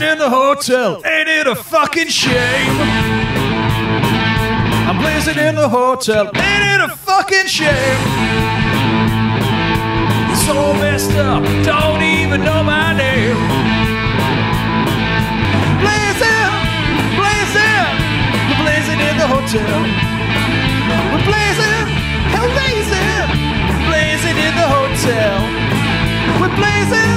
dancing in the hotel. Ain't it a fucking shame? I'm blazing in the hotel. Ain't it a fucking shame? So messed up, don't even know my name. Blazing, blazing, we're blazing in the hotel. We're blazing, hell blazing, blazing in the hotel. We're blazing.